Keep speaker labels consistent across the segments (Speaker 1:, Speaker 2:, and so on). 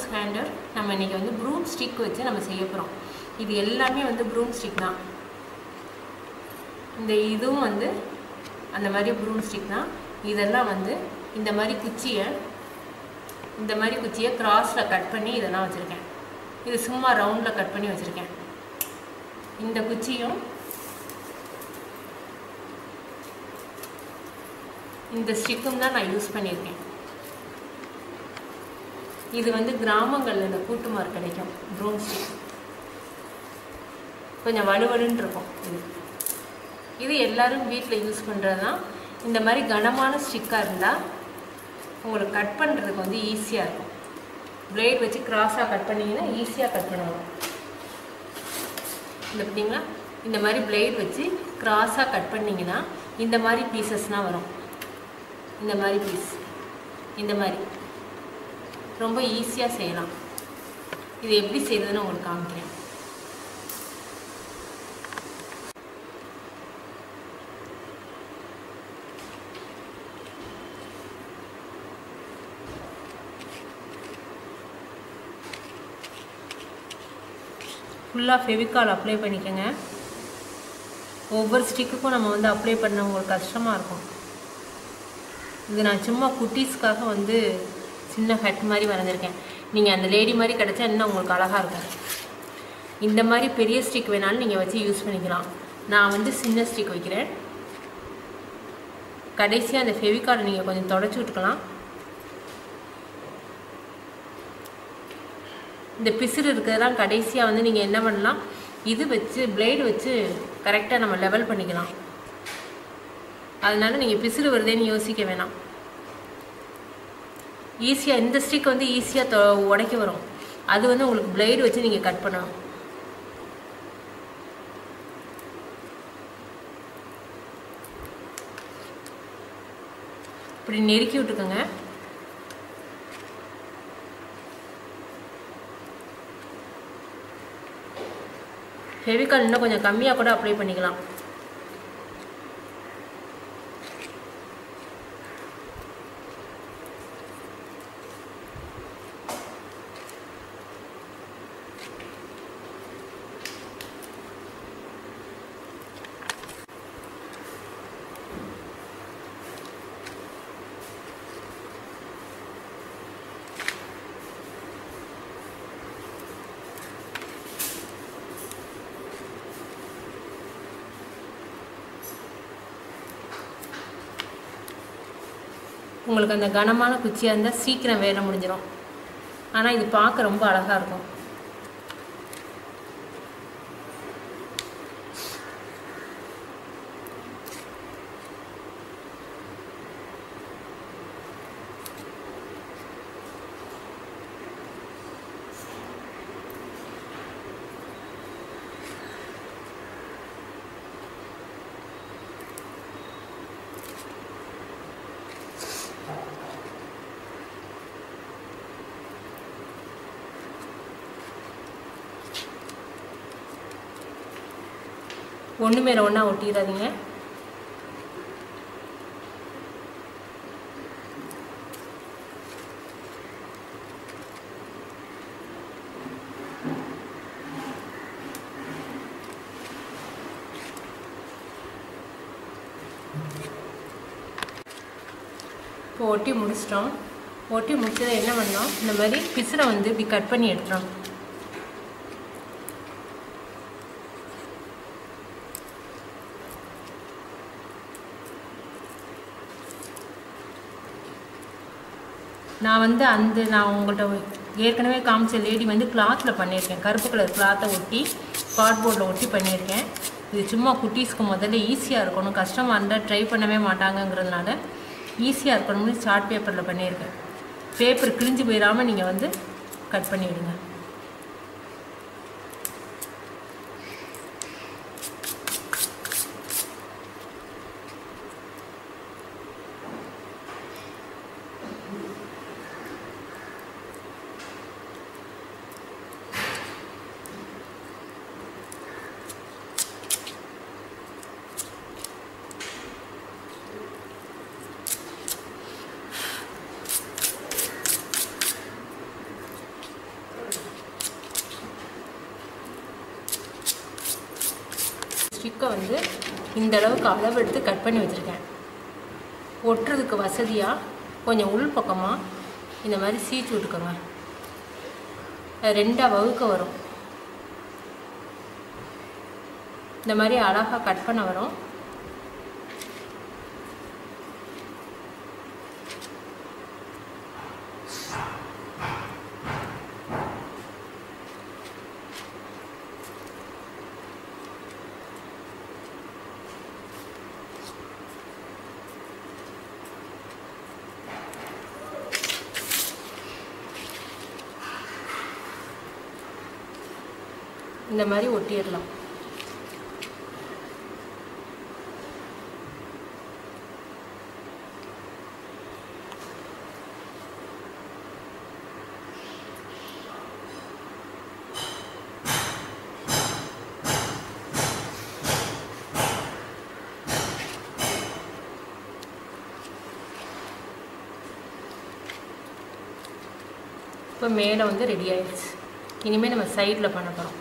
Speaker 1: Rose hander நம்ம இன்றைக்கி வந்து ப்ரூம் ஸ்டிக் வச்சு நம்ம செய்ய போகிறோம் இது எல்லாமே வந்து ப்ரூம் ஸ்டிக் தான். இந்த இதுவும் வந்து அந்த மாதிரி ப்ரூம் ஸ்டிக் தான். இதெல்லாம் வந்து இந்த மாதிரி குச்சியை இந்த மாதிரி குச்சியை கிராஸில் கட் பண்ணி இதெல்லாம் வச்சுருக்கேன். இது சும்மா ரவுண்டில் கட் பண்ணி வச்சுருக்கேன். இந்த குச்சியும் இந்த ஸ்டிக்கும் தான் நான் யூஸ் பண்ணியிருக்கேன். இது வந்து கிராமங்களில் இந்த கூட்டுமார் கிடைக்கும். ப்ரூம் ஸ்டிக் கொஞ்சம் வலுவலுன்னு இருக்கும் இது. இது எல்லாரும் வீட்டில் யூஸ் பண்ணுறது தான் இந்த மாதிரி கனமான ஸ்டிக்காக இருந்தால் உங்களுக்கு கட் பண்ணுறதுக்கு வந்து ஈஸியாக இருக்கும். பிளேட் வச்சு கிராஸாக கட் பண்ணிங்கன்னா ஈஸியாக கட் பண்ணுவோம் இந்த பார்த்தீங்களா? இந்த மாதிரி பிளேட் வச்சு கிராஸாக கட் பண்ணிங்கன்னா இந்த மாதிரி பீசஸ்லாம் வரும். இந்த மாதிரி பீஸ் இந்த மாதிரி. ரொம்ப ஈஸியாக செய்யலாம். இது எப்படி செய்யுதுன்னு உங்களுக்கு காமிக்கிறேன். ஃபுல்லாக ஃபெவிகால் அப்ளை பண்ணிக்கோங்க. ஒவ்வொரு ஸ்டிக்குக்கும் நம்ம வந்து அப்ளை பண்ண உங்களுக்கு கஷ்டமாக இருக்கும். இது நான் சும்மா குட்டீஸ்க்காக வந்து சின்ன ஹட் மாதிரி வரைஞ்சிருக்கேன். நீங்கள் அந்த லேடி மாதிரி கிடச்சா இன்னும் உங்களுக்கு அழகாக இருக்கும். இந்த மாதிரி பெரிய ஸ்டிக் வேணாலும் நீங்கள் வச்சு யூஸ் பண்ணிக்கலாம். நான் வந்து சின்ன ஸ்டிக் வைக்கிறேன். கடைசியாக அந்த ஃபெவிகார்டை நீங்கள் கொஞ்சம் தொடச்சி விட்டுக்கலாம். இந்த பிசுறு இருக்கிறதெல்லாம் கடைசியாக வந்து நீங்கள் என்ன பண்ணலாம்? இது வச்சு பிளேடு வச்சு கரெக்டாக நம்ம லெவல் பண்ணிக்கலாம். அதனால நீங்கள் பிசுறு வருதேன்னு யோசிக்க வேணாம். ஈஸியாக இந்த ஸ்டிக் வந்து ஈஸியாக தொ உடைக்க வரும். அது வந்து உங்களுக்கு பிளேடு வச்சு நீங்கள் கட் பண்ணணும் இப்படி நெருக்கி விட்டுக்கோங்க. ஃபெவிகால் இன்னும் கொஞ்சம் கம்மியாக கூட அப்ளை பண்ணிக்கலாம். உங்களுக்கு அந்த கனமான குச்சியாக இருந்தால் சீக்கிரம் வேலை முடிஞ்சிடும் ஆனால் இது பார்க்க ரொம்ப அழகாக இருக்கும். ஒன்று மேலே ஒன்றா ஒட்டிடாதீங்க. இப்போ ஒட்டி முடிச்சிட்டோம். ஒட்டி முடிச்சதை என்ன பண்ணோம்? இந்த மாதிரி பிசுரை வந்து இப்படி கட் பண்ணி எடுத்துகிறோம் நான் வந்து அந்த நான் உங்கள்கிட்ட ஏற்கனவே காமிச்ச லேடி வந்து கிளாத்தில் பண்ணியிருக்கேன். கருப்பு கலர் கிளாத்தை ஒட்டி கார்ட்போர்டில் ஒட்டி பண்ணியிருக்கேன். இது சும்மா குட்டீஸ்க்கு முதல்ல ஈஸியாக இருக்கணும். கஷ்டமாக இருந்தால் ட்ரை பண்ணவே மாட்டாங்கங்கிறதுனால ஈஸியாக இருக்கணும்னு சார்ட் பேப்பரில் பண்ணியிருக்கேன். பேப்பர் கிழிஞ்சு போயிடாமல் நீங்கள் வந்து கட் பண்ணிவிடுங்க ஸ்டிக்கை வந்து இந்த அளவுக்கு அளவெடுத்து கட் பண்ணி வச்சுருக்கேன். ஒட்டுறதுக்கு வசதியாக கொஞ்சம் உள் பக்கமாக இந்த மாதிரி சீச்சு விட்டுக்கோங்க. ரெண்டாக வகுக்க வரும். இந்த மாதிரி அழகாக கட் பண்ண வரும். இந்த மாதிரி ஒட்டிடலாம். இப்போ மேலே வந்து ரெடி ஆயிடுச்சு. இனிமேல் நம்ம சைடில் பண்ண போகிறோம்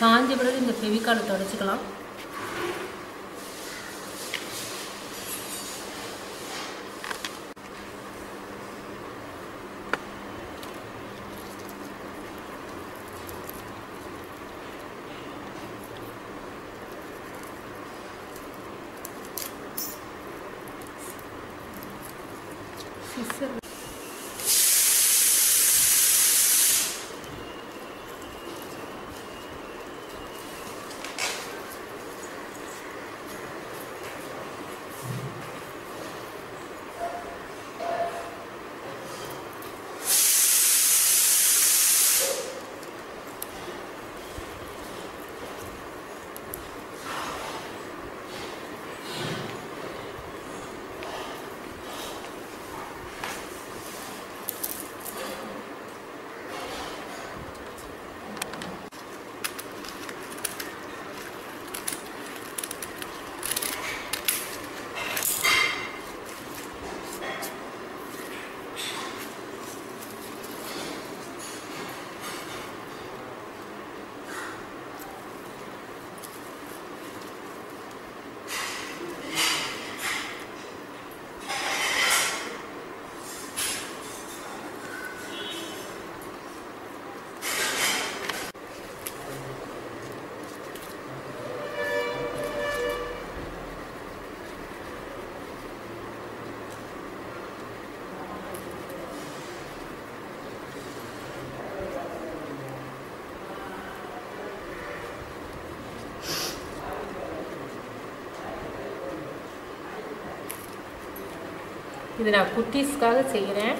Speaker 1: காஞ்ச பிறகு இந்த ஃபெவிகாலை தொடச்சிக்கலாம். இது நான் குட்டீஸ்க்காக செய்கிறேன்.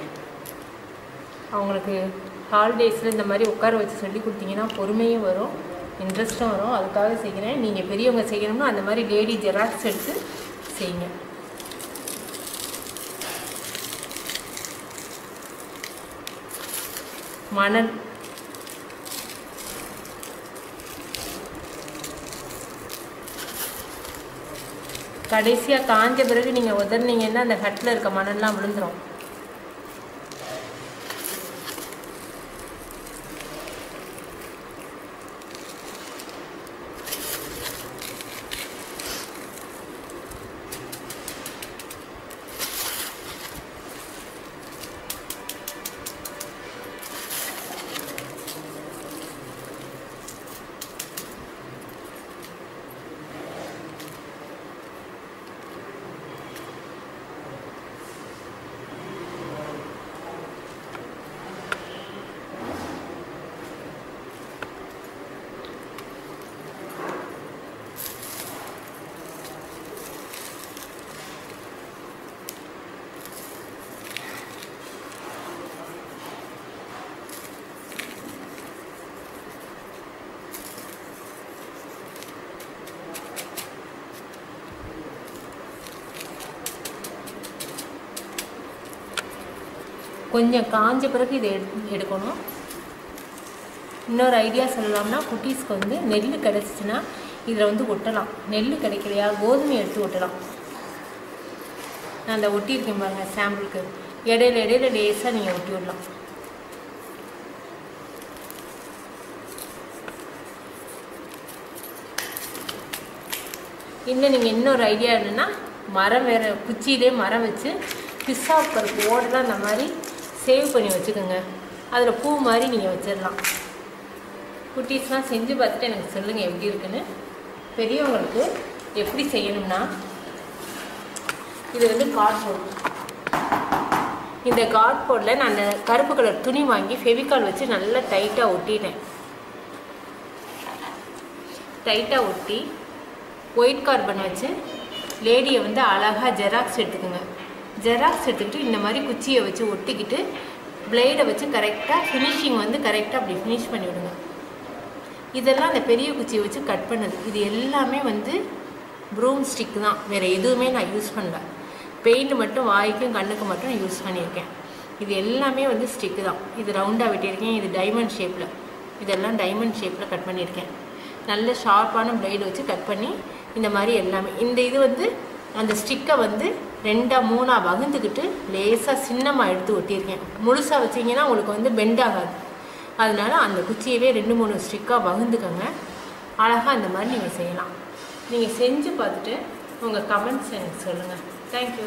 Speaker 1: அவங்களுக்கு ஹாலிடேஸில் இந்த மாதிரி உட்கார வச்சு சொல்லி கொடுத்தீங்கன்னா பொறுமையும் வரும் இன்ட்ரெஸ்ட்டும் வரும். அதுக்காக செய்கிறேன். நீங்கள் பெரியவங்க செய்யணும்னா அந்த மாதிரி லேடி ஜெராக்ஸ் எடுத்து செய்யுங்க. மணல் கடைசியாக காஞ்ச பிறகு நீங்கள் உதறினீங்கன்னா அந்த ஹட்டில் இருக்க மணல்லாம் விழுந்துடும் கொஞ்சம் காஞ்ச பிறகு இதை எடுக்கணும். இன்னொரு ஐடியா சொல்லலாம்னா குட்டீஸ்க்கு வந்து நெல் கிடச்சிச்சின்னா இதில் வந்து ஒட்டலாம். நெல் கிடைக்கலையா? கோதுமை எடுத்து ஒட்டலாம். நான் அதை ஒட்டியிருக்கேன் பாருங்கள் சாம்பிளுக்கு இடையில இடையில லேஸாக நீங்கள் ஒட்டி விடலாம். இன்னும் நீங்கள் இன்னொரு ஐடியா என்னென்னா மரம் வேறு குச்சியிலே மரம் வச்சு பிஸ்ஸா பருப்பு ஓடலாம் அந்த மாதிரி சேவ் பண்ணி வச்சுக்கோங்க. அதில் பூ மாதிரி நீங்கள் வச்சிடலாம் குட்டீஸ்லாம் செஞ்சு பார்த்துட்டு எனக்கு சொல்லுங்கள் எப்படி இருக்குன்னு. பெரியவங்களுக்கு எப்படி செய்யணும்னா இது வந்து கார்ட்போர்ட் இந்த கார்ட்போர்டில் நான் அந்த கருப்பு கலர் துணி வாங்கி ஃபெவிகால் வச்சு நல்லா டைட்டாக ஒட்டிட்டேன். டைட்டாக ஒட்டி ஒயிட் கார்பன் வச்சு லேடியை வந்து அழகாக ஜெராக்ஸ் எடுத்துக்கோங்க. ஜெராக்ஸ் எடுத்துக்கிட்டு இந்த மாதிரி குச்சியை வச்சு ஒட்டிக்கிட்டு பிளேடை வச்சு கரெக்டாக ஃபினிஷிங் வந்து கரெக்டாக அப்படி ஃபினிஷ் பண்ணிவிடுங்க இதெல்லாம் அந்த பெரிய குச்சியை வச்சு கட் பண்ணது. இது எல்லாமே வந்து ப்ரூம் ஸ்டிக் தான். வேறு எதுவுமே நான் யூஸ் பண்ணல. பெயிண்ட் மட்டும் வாய்க்கும் கண்ணுக்கு மட்டும் யூஸ் பண்ணியிருக்கேன். இது எல்லாமே வந்து ஸ்டிக்கு தான். இது ரவுண்டாக வெட்டியிருக்கேன். இது டைமண்ட் ஷேப்பில் இதெல்லாம் டைமண்ட் ஷேப்பில் கட் பண்ணியிருக்கேன். நல்ல ஷார்ப்பான பிளேடு வச்சு கட் பண்ணி இந்த மாதிரி எல்லாமே. இந்த இது வந்து அந்த ஸ்டிக்கை வந்து ரெண்டாக மூணாக வகுந்துக்கிட்டு லேசாக சின்னமாக எடுத்து ஒட்டியிருக்கேன். முழுசாக வச்சிங்கன்னா உங்களுக்கு வந்து பெண்ட் ஆகாது. அதனால அந்த குச்சியவே ரெண்டு மூணு ஸ்டிக்காக வகுந்துக்கோங்க. அழகாக அந்த மாதிரி நீங்கள் செய்யலாம். நீங்கள் செஞ்சு பார்த்துட்டு உங்கள் கமெண்ட்ஸ் எனக்கு சொல்லுங்கள் தேங்க்யூ